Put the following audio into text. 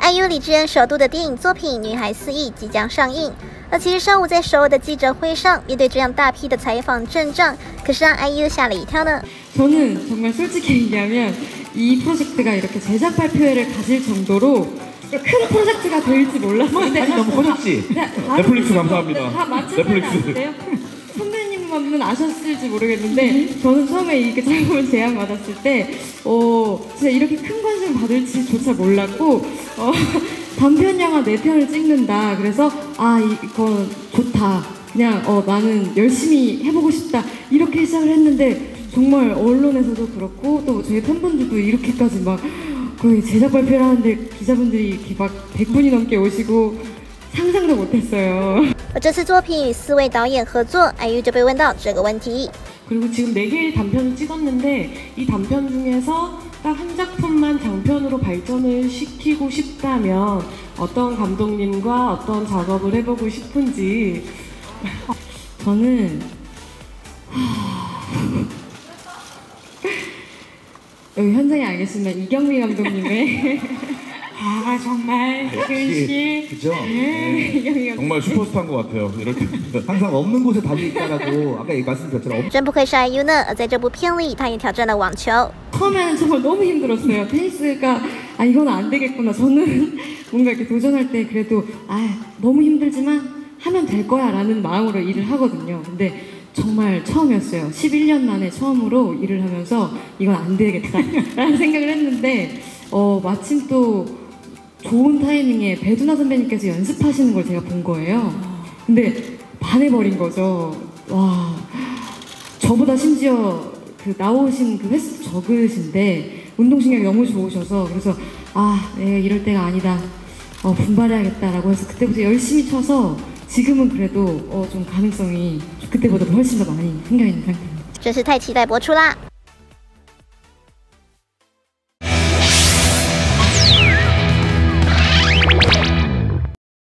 IU 李智恩首度的电影作品《女孩四溢》即将上映。而其实上午在首尔的记者会上，面对这样大批的采访阵仗，可是让 IU 吓了一跳呢。 저는 정말 솔직히 얘기하면 이 프로젝트가 이렇게 제작 발표회를 가질 정도로 큰 프로젝트가 될지 몰랐는데 아니 너무 커졌지. 네, 다들 넷플릭스 다 감사합니다. 마찬가지 선배님만은 아셨을지 모르겠는데 저는 처음에 이게 작품을 제안 받았을 때 어, 진짜 이렇게 큰 관심 받을지조차 몰랐고 어, 단편 영화 네 편을 찍는다. 그래서 아 이거 좋다. 그냥 어, 나는 열심히 해보고 싶다. 이렇게 시작을 했는데 정말 언론에서도 그렇고 또 저희 팬분들도 이렇게까지 막 거의 제작 발표를 하는데 기자분들이 이렇게 막 100분이 넘게 오시고 상상도 못했어요. 而这次作品与四位导演合作，IU 就被问到这个问题。 그리고 지금 4개의 단편을 찍었는데 이 단편 중에서 딱 한 작품만 장편으로 발전을 시키고 싶다면 어떤 감독님과 어떤 작업을 해보고 싶은지 저는 하... 여기 현장에 알겠습니다. 이경미 감독님의 아 정말 글씨 그죠? 네, 이경미 감독 정말 슈퍼스타인 것 같아요. 이럴 때 항상 없는 곳에 답이 있다라고 아까 말씀드렸잖아요. 真不愧是 IU 呢，而在这部片里，他也挑战了网球。 처음에는 정말 너무 힘들었어요. 테니스가 아 이건 안 되겠구나. 저는 뭔가 이렇게 도전할 때 그래도 아 너무 힘들지만 하면 될 거야라는 마음으로 일을 하거든요. 근데 정말 처음이었어요. 11년 만에 처음으로 일을 하면서 이건 안 되겠다라는 생각을 했는데 어 마침 또 좋은 타이밍에 배두나 선배님께서 연습하시는 걸 제가 본 거예요. 근데 반해버린 거죠. 와 저보다 심지어 그 나오신 그 횟수 적으신데 운동신경이 너무 좋으셔서 그래서 아, 네, 이럴 때가 아니다. 어, 분발해야겠다라고 해서 그때부터 열심히 쳐서 지금은 그래도 어, 좀 가능성이 그때보다 훨씬 더 많이 생겨 있는 상태입니다. 真是太期待播出啦！